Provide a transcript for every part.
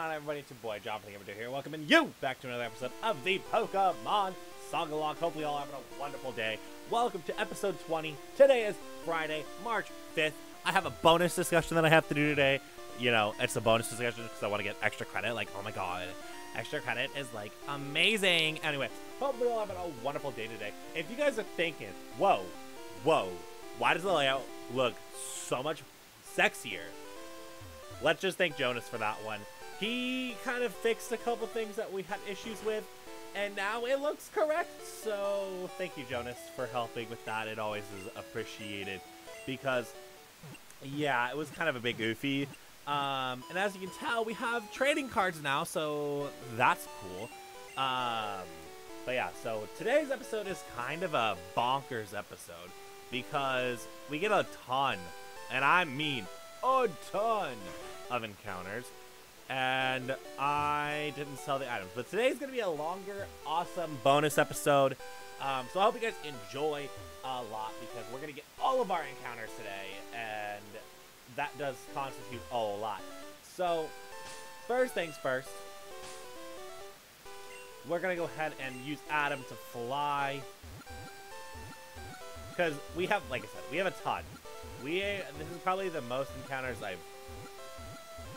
on, everybody? It's your boy, John from the here. Welcoming you back to another episode of the Pokemon Sagalocke. Hopefully, y'all having a wonderful day. Welcome to episode 20. Today is Friday, March 5th. I have a bonus discussion that I have to do today. You know, it's a bonus discussion because I want to get extra credit. Like, oh my god, extra credit is like amazing. Anyway, hopefully, y'all having a wonderful day today. If you guys are thinking, whoa, whoa, why does the layout look so much sexier? Let's just thank Jonas for that one. He kind of fixed a couple things that we had issues with, and now it looks correct. So thank you, Jonas, for helping with that. It always is appreciated because, yeah, it was kind of a bit goofy. Um, and as you can tell, we have trading cards now, so that's cool. Um, but yeah, so today's episode is kind of a bonkers episode because we get a ton, and I mean a ton of encounters. And I didn't sell the items. But today's going to be a longer, awesome bonus episode. Um, so I hope you guys enjoy a lot because we're going to get all of our encounters today. And that does constitute a lot. So, first things first. We're going to go ahead and use Adam to fly. Because we have, like I said, we have a ton. We This is probably the most encounters I've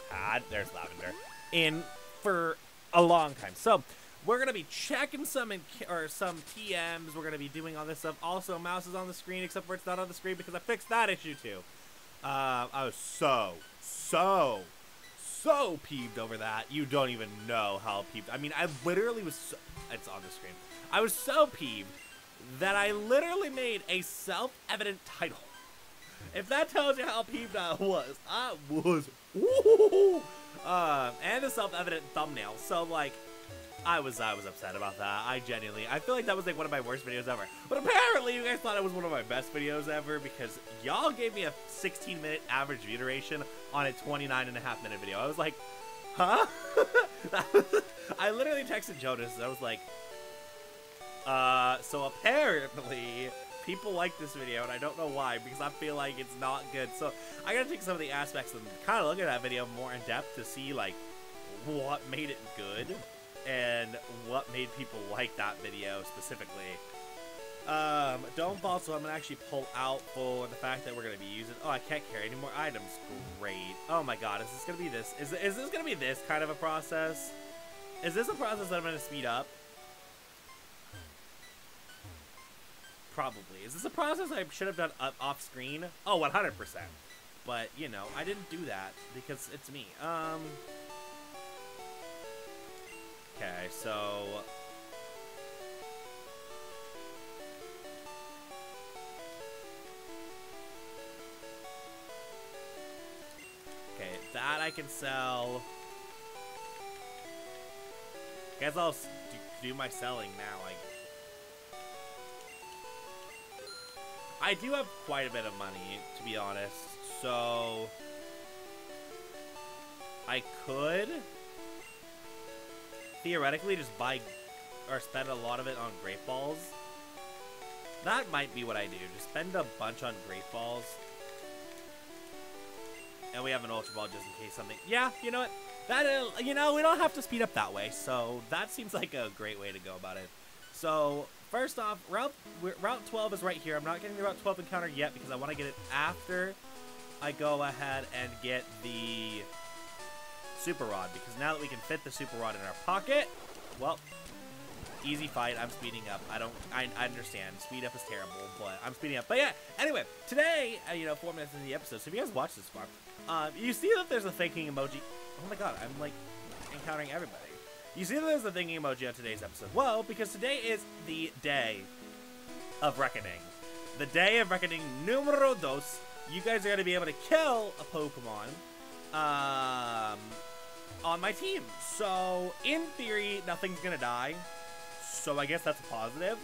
had, there's Lavender, in for a long time. So we're gonna be checking some in, or some TMs. We're gonna be doing all this stuff. Also, mouse is on the screen, except for it's not on the screen because I fixed that issue too. Uh, I was so, so, so peeved over that. You don't even know how peeved. I mean, I literally was. So, it's on the screen. I was so peeved that I literally made a self-evident title. If that tells you how peeved I was, I was uh, and a self-evident thumbnail. So like, I was I was upset about that. I genuinely I feel like that was like one of my worst videos ever. But apparently you guys thought it was one of my best videos ever because y'all gave me a 16 minute average view duration on a 29 and a half minute video. I was like, huh? I literally texted Jonas. I was like, uh, so apparently people like this video, and I don't know why, because I feel like it's not good. So I gotta take some of the aspects and kind of look at that video more in depth to see, like, what made it good and what made people like that video specifically. Um, don't fall, so I'm gonna actually pull out for the fact that we're gonna be using. Oh, I can't carry any more items. Great. Oh my god, is this gonna be this? Is, is this gonna be this kind of a process? Is this a process that I'm gonna speed up? Probably. Is this a process I should have done off screen? Oh, 100%. But, you know, I didn't do that because it's me. Um. Okay, so... Okay, that I can sell. Guess I'll do my selling now, I do have quite a bit of money, to be honest, so... I could theoretically just buy or spend a lot of it on Great Balls. That might be what I do. Just spend a bunch on Great Balls. And we have an Ultra Ball just in case something... Yeah, you know what? That, uh, you know, we don't have to speed up that way. So that seems like a great way to go about it. So First off, Route Route 12 is right here. I'm not getting the Route 12 encounter yet because I want to get it after I go ahead and get the Super Rod. Because now that we can fit the Super Rod in our pocket, well, easy fight. I'm speeding up. I don't, I, I understand. Speed up is terrible, but I'm speeding up. But yeah, anyway, today, uh, you know, four minutes into the episode, so if you guys watch this far, uh, you see that there's a thinking emoji. Oh my god, I'm like encountering everybody. You see there's the thinking emoji on today's episode. Well, because today is the day of reckoning. The day of reckoning numero dos. You guys are going to be able to kill a Pokemon um, on my team. So, in theory, nothing's going to die. So, I guess that's a positive.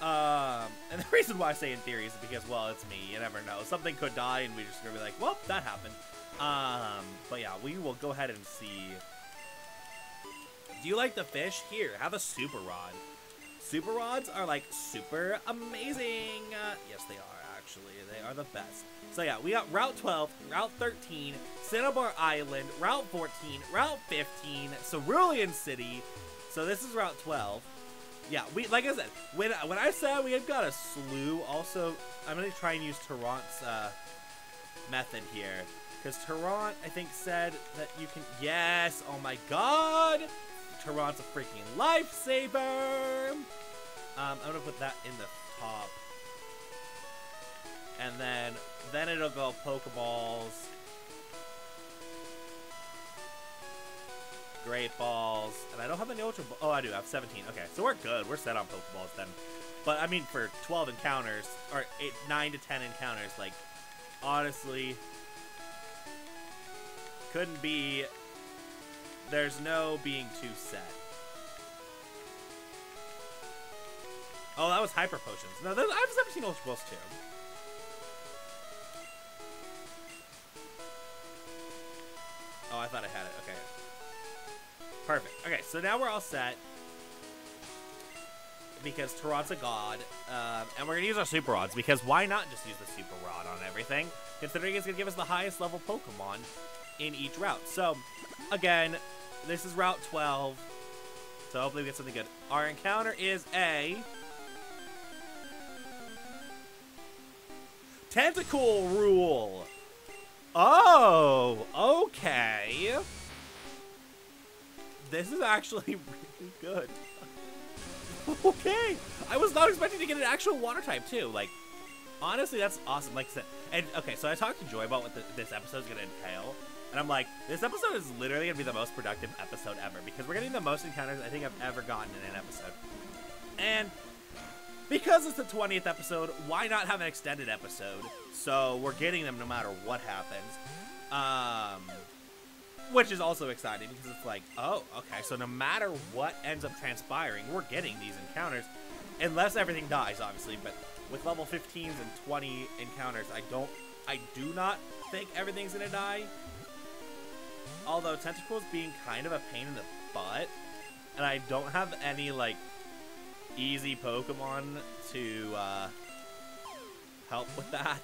Um, and the reason why I say in theory is because, well, it's me. You never know. Something could die, and we're just to be like, well, that happened. Um, but yeah, we will go ahead and see do you like the fish? Here, have a super rod. Super rods are like super amazing. Uh, yes, they are actually. They are the best. So yeah, we got Route 12, Route 13, Cinnabar Island, Route 14, Route 15, Cerulean City. So this is Route 12. Yeah, we like I said, when when I said we had got a slew, also I'm gonna try and use Tarrant's uh, method here. Because Tarrant, I think, said that you can. Yes! Oh my god! Tarrant's a freaking lifesaver! Um, I'm gonna put that in the top. And then, then it'll go Pokeballs. Great Balls. And I don't have any Ultra Balls. Oh, I do. I have 17. Okay, so we're good. We're set on Pokeballs then. But, I mean, for 12 encounters, or eight, 9 to 10 encounters, like, honestly, couldn't be... There's no being too set. Oh, that was Hyper Potions. No, I have 17 Ultra Balls, too. Oh, I thought I had it. Okay. Perfect. Okay, so now we're all set. Because Tarrant's a god. Um, and we're going to use our Super Rods. Because why not just use the Super Rod on everything? Considering it's going to give us the highest level Pokemon in each route. So, again, this is Route 12. So hopefully we get something good. Our encounter is a... Tentacruel. Oh, okay. This is actually really good. okay. I was not expecting to get an actual water type, too. Like, honestly, that's awesome. Like I said, and okay, so I talked to Joy about what the, this episode is going to entail. And I'm like, this episode is literally going to be the most productive episode ever because we're getting the most encounters I think I've ever gotten in an episode. And because it's the 20th episode, why not have an extended episode? So we're getting them no matter what happens. Um, which is also exciting because it's like, oh, okay, so no matter what ends up transpiring, we're getting these encounters. Unless everything dies, obviously, but with level 15s and 20 encounters, I don't, I do not think everything's gonna die. Although Tentacles being kind of a pain in the butt, and I don't have any, like, easy Pokemon to uh, help with that.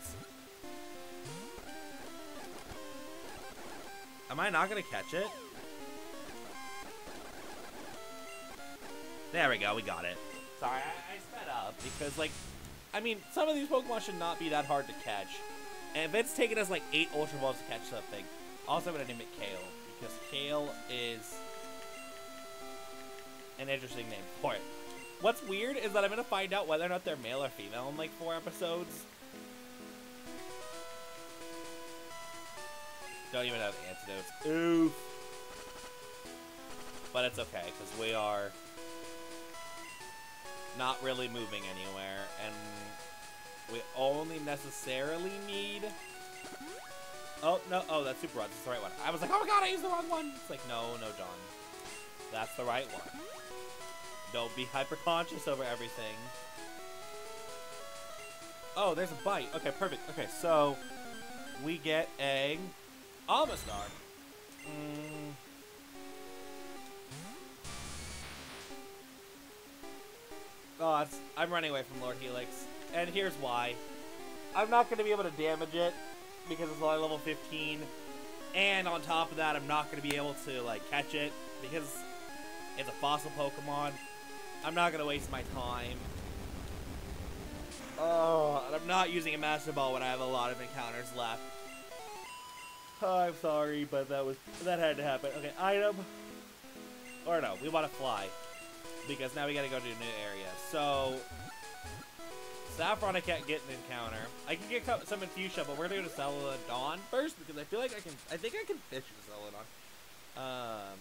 Am I not to catch it? There we go, we got it. Sorry, I, I sped up because, like, I mean, some of these Pokemon should not be that hard to catch. And if it's taken us, like, 8 Ultra Balls to catch something, also I'm going to name it Kale, because Kale is an interesting name for it. What's weird is that I'm going to find out whether or not they're male or female in, like, four episodes. Don't even have antidotes. Oof. But it's okay, because we are not really moving anywhere, and we only necessarily need... Oh, no, oh, that's Super Rod. That's the right one. I was like, oh my god, I used the wrong one! It's like, no, no, John. That's the right one. Don't be hyper-conscious over everything. Oh, there's a bite. Okay, perfect. Okay, so we get a Omastar. Mm. Oh, I'm running away from Lord Helix. And here's why. I'm not going to be able to damage it because it's only level 15. And on top of that, I'm not going to be able to like catch it because it's a fossil Pokemon. I'm not going to waste my time. Oh, I'm not using a Master Ball when I have a lot of encounters left. Oh, I'm sorry, but that was that had to happen. Okay, item. Or no, we want to fly. Because now we gotta go to a new area. So, Saffron I can't get an encounter. I can get some in Fuchsia, but we're gonna go to Celadon first because I feel like I can, I think I can fish in Celadon. Um,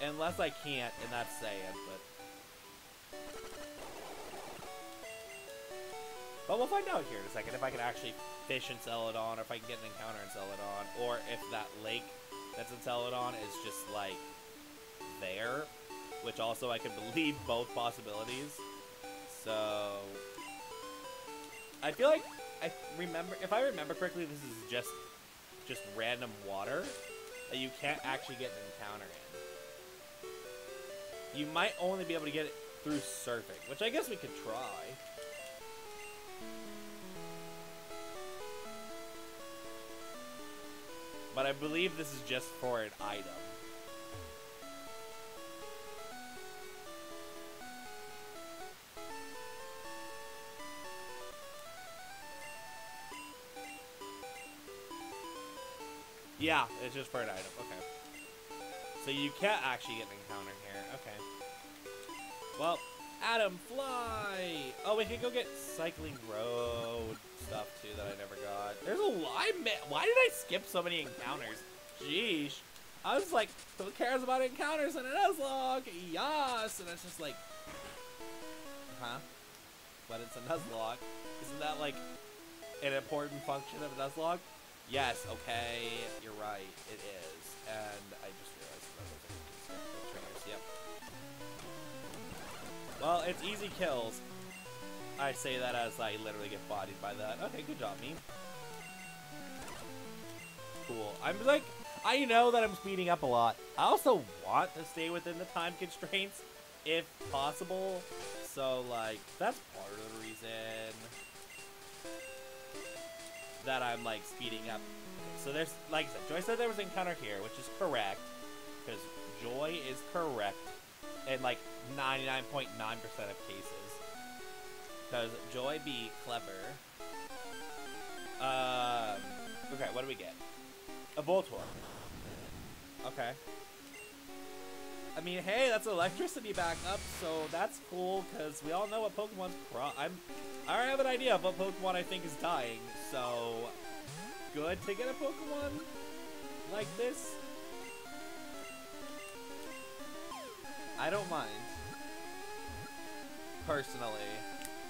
unless I can't, and that's saying, but. But we'll find out here in a second if I can actually fish in Celadon, or if I can get an encounter in Celadon, or if that lake that's in Celadon is just, like, there, which also I can believe both possibilities. So, I feel like I remember, if I remember correctly, this is just just random water that you can't actually get an encounter in. You might only be able to get it through surfing, which I guess we could try. But I believe this is just for an item. Yeah, it's just for an item. Okay. So you can't actually get an encounter here. Okay. Well, Adam, fly! Oh, we can go get cycling road stuff too that I never got. There's a lot. Why did I skip so many encounters? Jeez. I was like, who cares about encounters in an Nuzlocke? Yes! And it's just like, huh? But it's a Nuzlocke. Isn't that like an important function of a Nuzlocke? Yes, okay, you're right, it is. And I just realized that those trainers, yep. Well, it's easy kills. I say that as I literally get bodied by that. Okay, good job, me. Cool. I'm like, I know that I'm speeding up a lot. I also want to stay within the time constraints, if possible. So, like, that's part of the reason that I'm like speeding up. So there's, like I said, Joy said there was an encounter here, which is correct, because Joy is correct in like 99.9% of cases. Because Joy be clever. Um, okay, what do we get? A Voltorb. Okay. I mean, hey, that's electricity back up, so that's cool, because we all know what Pokemon's pro- I'm- I have an idea of what Pokemon I think is dying, so... Good to get a Pokemon like this. I don't mind. Personally,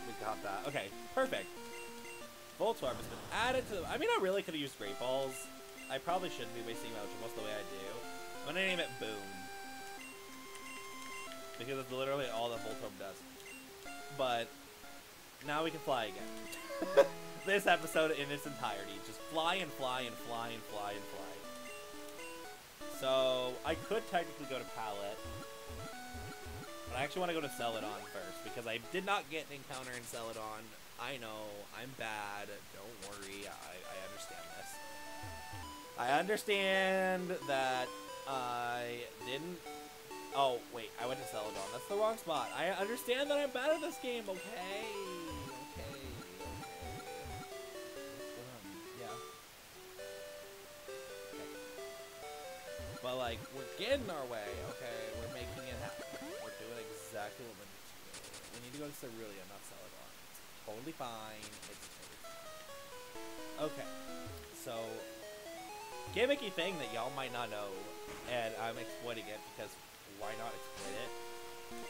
we got that. Okay, perfect. Voltorb has been added to the- I mean, I really could have used Great Balls. I probably shouldn't be wasting Mojo most the way I do. I'm gonna name it Boom. Because it's literally all that Voltorb does. But, now we can fly again. this episode in its entirety. Just fly and fly and fly and fly and fly. So, I could technically go to Pallet. But I actually want to go to Celadon first, because I did not get an encounter in Celadon. I know, I'm bad. Don't worry, I, I understand this. I understand that I didn't... Oh, wait, I went to Celadon. That's the wrong spot. I understand that I'm bad at this game, okay? Okay, okay. Yeah. Okay. But, like, we're getting our way, okay? We're making it happen. We're doing exactly what we need to do. We need to go to Cerulean, not Celadon. It's totally fine. It's totally fine. Okay. So, gimmicky thing that y'all might not know, and I'm exploiting it because why not exploit it?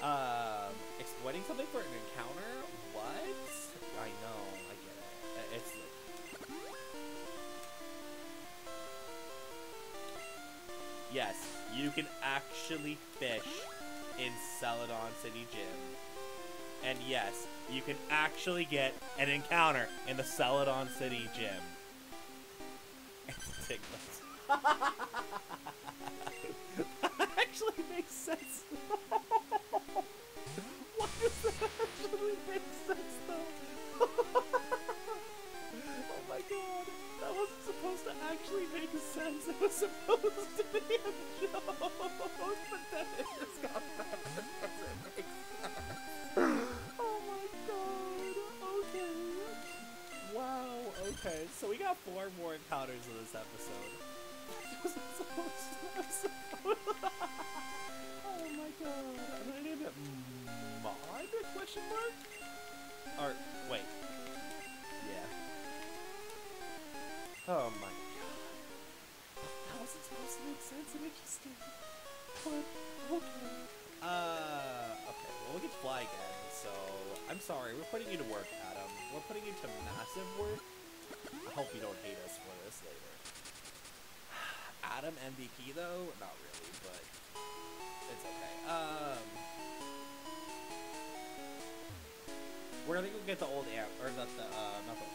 Um, exploiting something for an encounter? What? I know, I get it. Uh, It's Yes, you can actually fish in Celadon City Gym. And yes, you can actually get an encounter in the Celadon City Gym. Diglett. That actually makes sense. Why does that actually make sense though? oh my god, that wasn't supposed to actually make sense. It was supposed to be a joke, but then it just got better oh my god, okay. Wow, okay, so we got four more encounters in this episode. Wasn't supposed to, Oh my god, and I named it Mod, question mark? Or, wait. Yeah. Oh my god. That wasn't supposed to make sense and did. But, okay. Uh, okay, well we get to fly again, so I'm sorry, we're putting you to work, Adam. We're putting you to massive work. I hope you don't hate us for this later. Adam MVP though? Not really, but it's okay. Um, we're gonna go get the old amp, or not the, uh, not the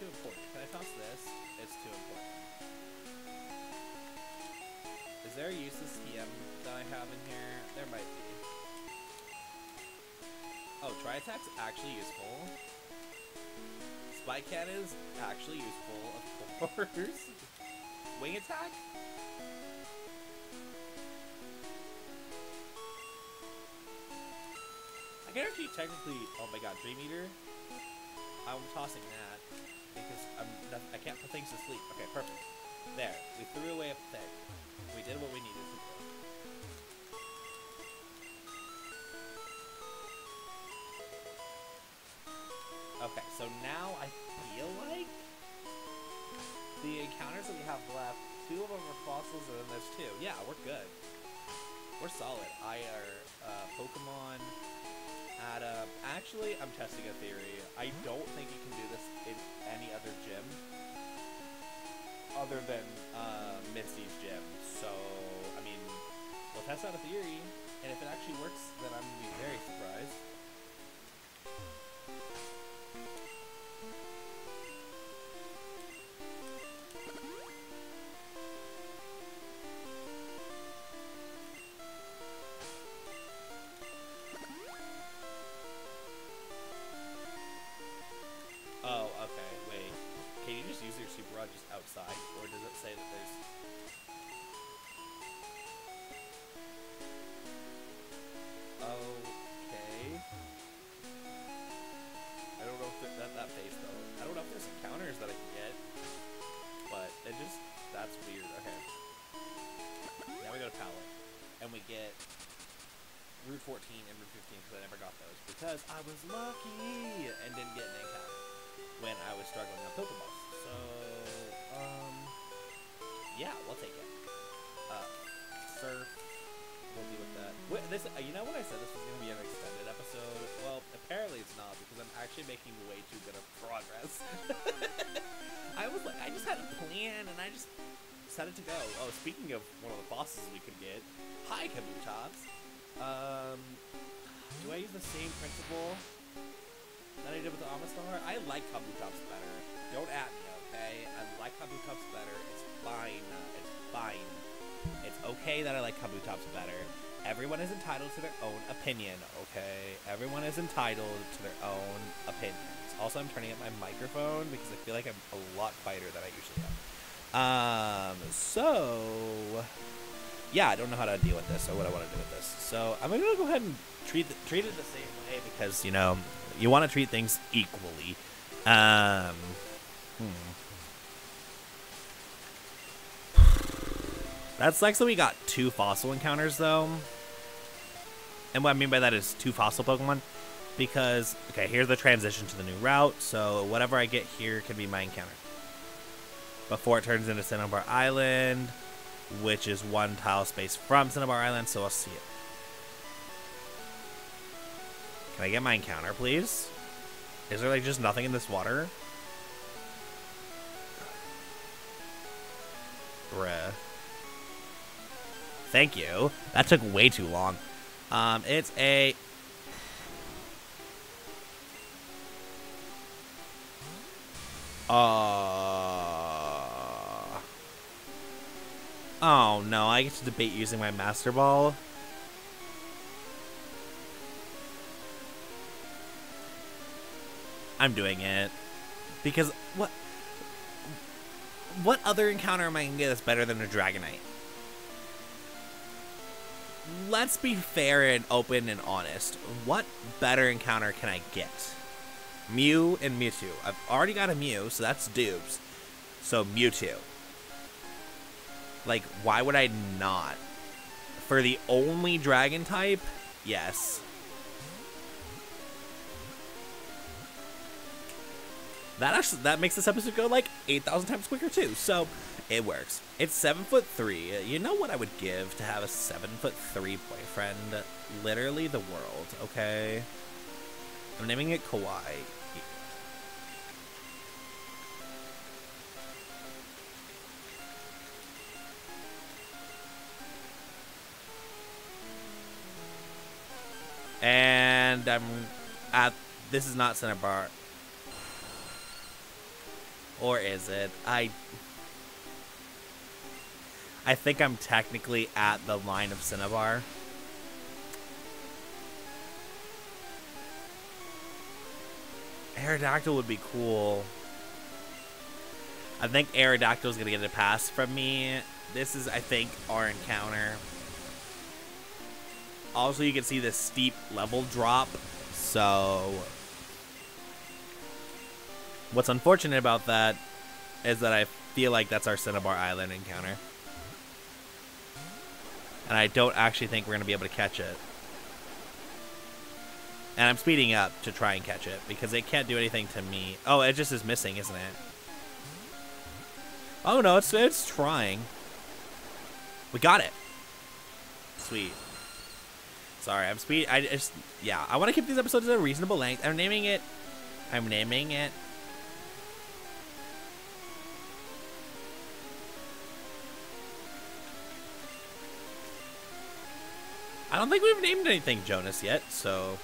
too important. Can I toss this? It's too important. Is there a useless TM that I have in here? There might be. Oh, Tri Attack's actually useful. Spike Cannon is actually useful, of course. Wing Attack? I can actually technically. Oh my god, Dream Eater. I'm tossing that because I'm. I can't put things to sleep. Okay, perfect. There, we threw away a thing. We did what we needed to do. Okay, so now I feel like the encounters that we have left, two of them are fossils and then there's two. Yeah, we're good. We're solid. I are uh, Pokemon Adam. Actually, I'm testing a theory. I don't think you can do this in any other gym other than uh, Misty's gym. So, I mean, we'll test out a theory, and if it actually works, then I'm gonna be very surprised. Encounters that I can get, but it just... That's weird. Okay. Now we go to Pallet, and we get Route 14 and Route 15 because I never got those because I was lucky and didn't get an encounter when I was struggling on Pokeballs. So, um, yeah, we'll take it. Uh, surf. We'll deal with that. Wait, this, uh, you know when I said this was gonna be an extended episode? Well, apparently it's not because I'm actually making way too good of progress. I was like, I just had a plan and I just it to go. Oh, speaking of one of the bosses we could get, hi Kabutops. Um, do I use the same principle that I did with the Omastar? I like Kabutops better. Don't at me, okay? I like Kabutops better. It's fine. It's fine. It's okay that I like Kabutops better. Everyone is entitled to their own opinion, okay? Everyone is entitled to their own opinions. Also, I'm turning up my microphone because I feel like I'm a lot quieter than I usually am. Um, so yeah, I don't know how to deal with this or what I want to do with this. So I'm gonna go ahead and treat the, treat it the same way because you know you want to treat things equally. Um, hmm. That sucks that we got two fossil encounters though. And what I mean by that is two fossil Pokemon. Because, okay, here's the transition to the new route. So whatever I get here can be my encounter. Before it turns into Cinnabar Island, which is one tile space from Cinnabar Island, so I'll see it. Can I get my encounter, please? Is there like just nothing in this water? Bruh. Thank you. That took way too long. Um, it's a... Uh... Oh no, I get to debate using my Master Ball. I'm doing it. Because what what other encounter am I gonna get that's better than a Dragonite? Let's be fair and open and honest. What better encounter can I get? Mew and Mewtwo. I've already got a Mew, so that's dupes. So Mewtwo. Like, why would I not? For the only dragon type, yes. that actually that makes this episode go like 8,000 times quicker too. So it works. It's seven foot three. You know what I would give to have a seven foot three boyfriend? Literally the world. Okay. I'm naming it Kawaii. And I'm at. This is not Cinnabar. Or is it? I. I think I'm technically at the line of Cinnabar. Aerodactyl would be cool. I think Aerodactyl is going to get a pass from me. This is, I think, our encounter. Also, you can see the steep level drop. So, what's unfortunate about that is that I feel like that's our Cinnabar Island encounter. And I don't actually think we're going to be able to catch it. And I'm speeding up to try and catch it because it can't do anything to me. Oh, it just is missing, isn't it? Oh no, it's it's trying. We got it. Sweet. Sorry, I'm speed. I just yeah. I want to keep these episodes at a reasonable length. I'm naming it. I'm naming it. I don't think we've named anything Jonas yet, so.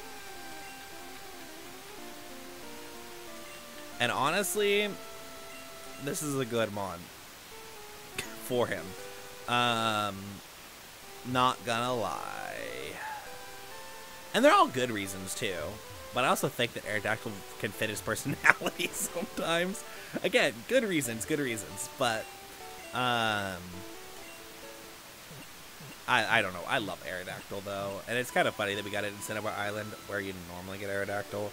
And honestly, this is a good mon for him. Um, not gonna lie. And they're all good reasons too. But I also think that Aerodactyl can fit his personality sometimes. Again, good reasons, good reasons. But um I, I don't know. I love Aerodactyl though. And it's kind of funny that we got it in Cinnabar Island where you normally get Aerodactyl.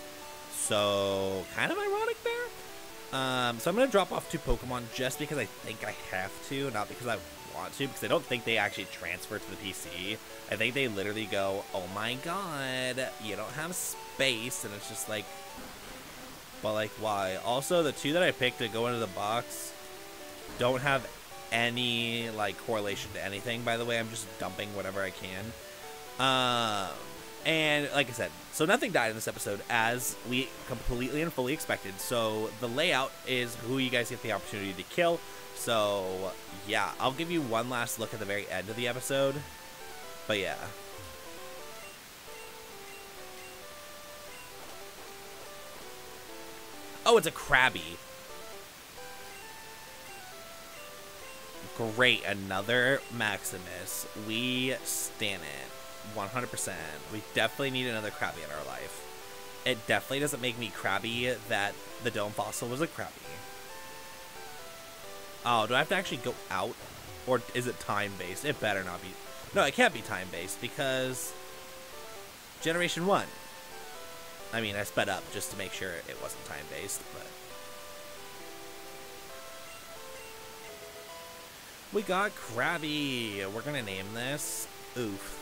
So kind of ironic there. Um, so I'm gonna drop off two Pokemon just because I think I have to, not because I want to, because I don't think they actually transfer to the PC. I think they literally go, oh my god, you don't have space, and it's just like, but like, why? Also, the two that I picked to go into the box don't have any like correlation to anything. By the way, I'm just dumping whatever I can. Um, and like I said, so nothing died in this episode as we completely and fully expected. So the layout is who you guys get the opportunity to kill. So yeah, I'll give you one last look at the very end of the episode. But yeah. Oh, it's a Krabby. Great, another Maximus. We stand it. 100%. We definitely need another Krabby in our life. It definitely doesn't make me crabby that the Dome Fossil was a Krabby. Oh, do I have to actually go out? Or is it time-based? It better not be. No, it can't be time-based because Generation 1. I mean, I sped up just to make sure it wasn't time-based, but... We got Krabby. We're gonna name this. Oof.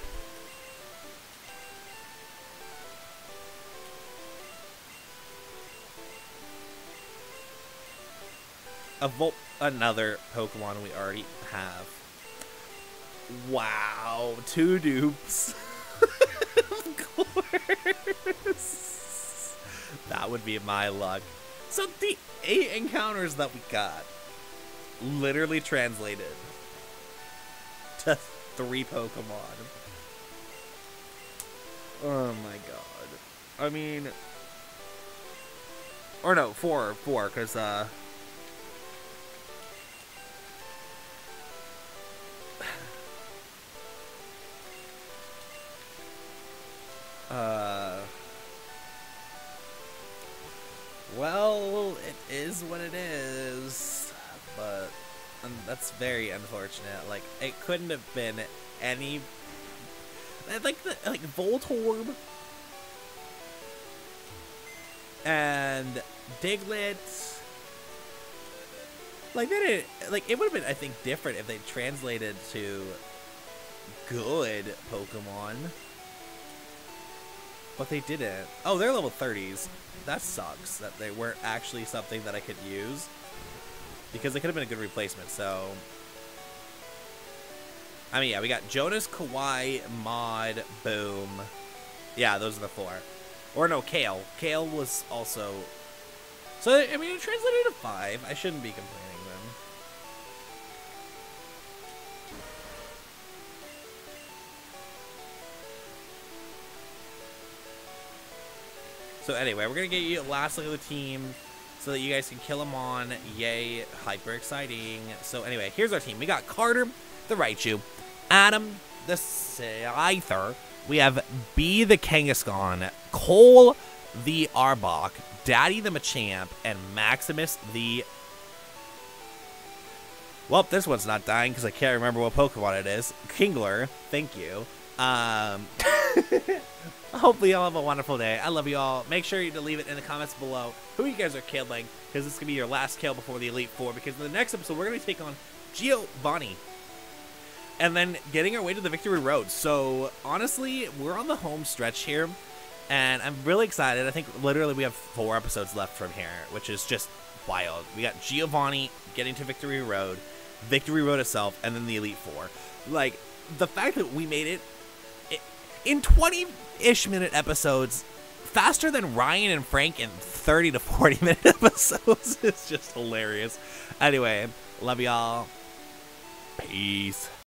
A Volt another Pokemon we already have. Wow, two dupes. of course. That would be my luck. So the eight encounters that we got literally translated to three Pokemon. Oh my god. I mean, or no, four, four, because uh, uh, well, it is what it is but um, that's very unfortunate. Like it couldn't have been any like the like Voltorb and Diglett. Like that, it like it would have been I think different if they translated to good Pokemon. But they didn't. Oh, they're level 30s. That sucks that they weren't actually something that I could use. Because they could have been a good replacement, so... I mean, yeah, we got Jonas, Kawhi, Mod, Boom. Yeah, those are the four. Or no, Kale. Kale was also... So, I mean, it translated to five. I shouldn't be complaining then. So anyway, we're to get you last look at the team so that you guys can kill them on. Yay, hyper exciting. So anyway, here's our team. We got Carter, the Raichu, Adam, the Scyther. We have B, the Kangaskhan, Cole, the Arbok, Daddy, the Machamp, and Maximus, the... Well, this one's not dying because I can't remember what Pokemon it is. Kingler, thank you. Um... Hopefully y'all have a wonderful day. I love you all. Make sure you to leave it in the comments below who you guys are killing because this is going to be your last kill before the Elite Four because in the next episode we're going to take on Giovanni and then getting our way to the victory road. So honestly, we're on the home stretch here and I'm really excited. I think literally we have four episodes left from here, which is just wild. We got Giovanni getting to victory road, victory road itself, and then the Elite Four. Like the fact that we made it in 20 ish minute episodes faster than Ryan and Frank in 30 to 40 minute episodes. it's just hilarious. Anyway, love y'all. Peace.